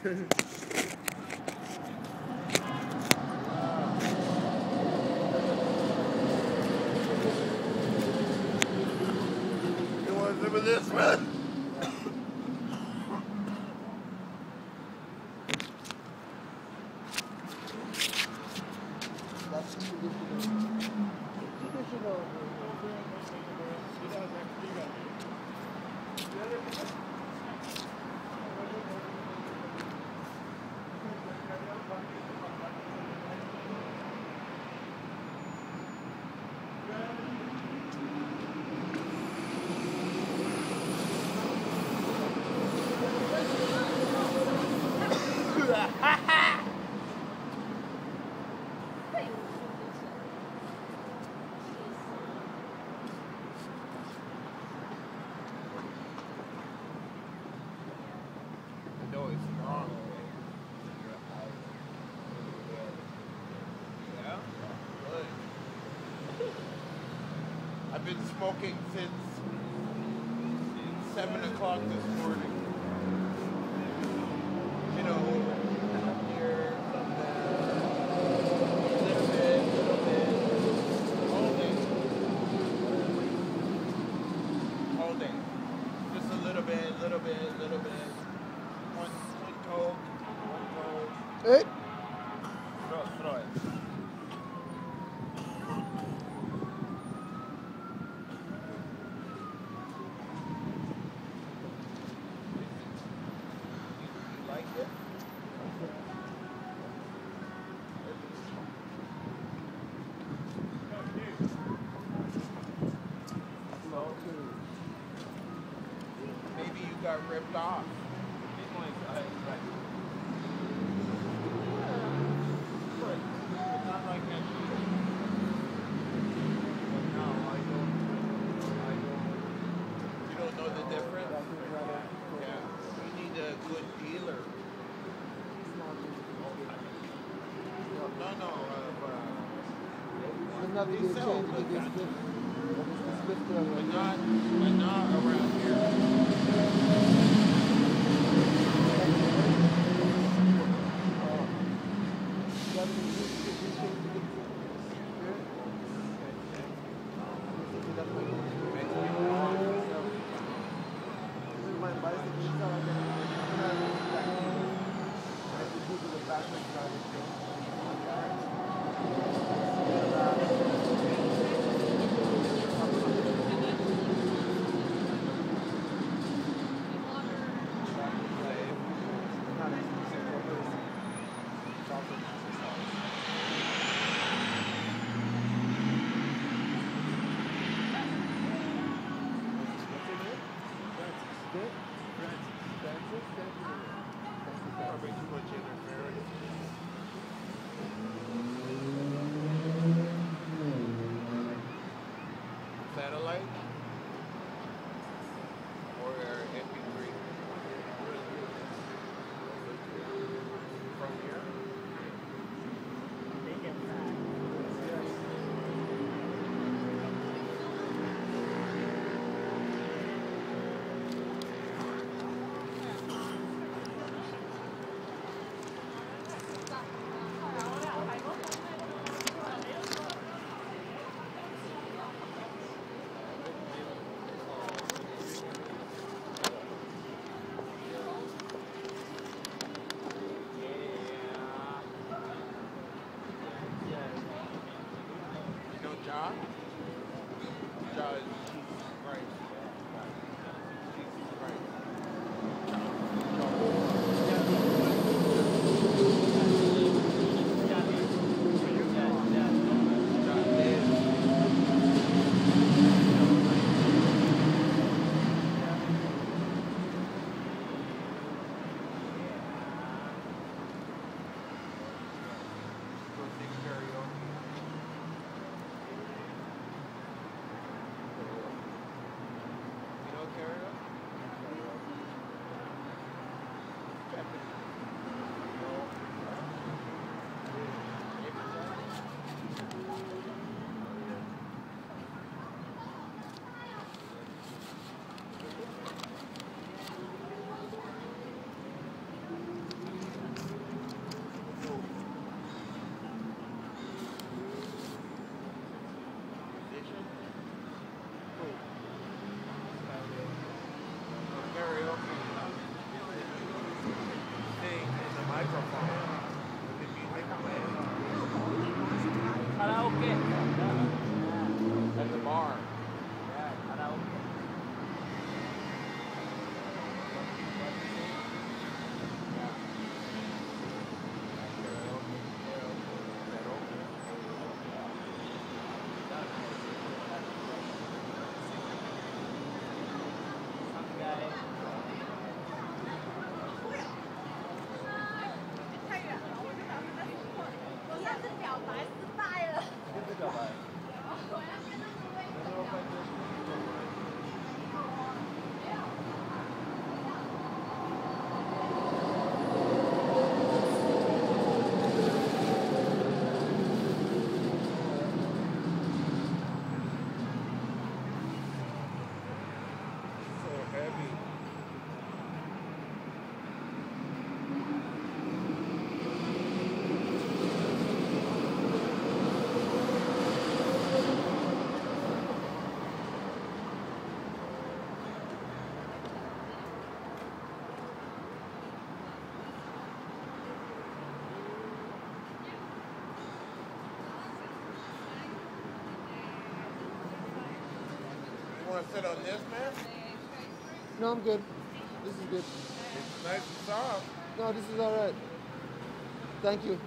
You want some of this one? No, it's wrong. Yeah? Good. I've been smoking since 7 o'clock this morning. You know, got ripped off. It's not like that. You don't know the difference? Yeah. You need a good dealer. No, no. Uh, uh, they sell good guns, but not, but not around here. Probably too much interference. Want to sit on this, man? No, I'm good. This is good. It's nice and soft. No, this is all right. Thank you.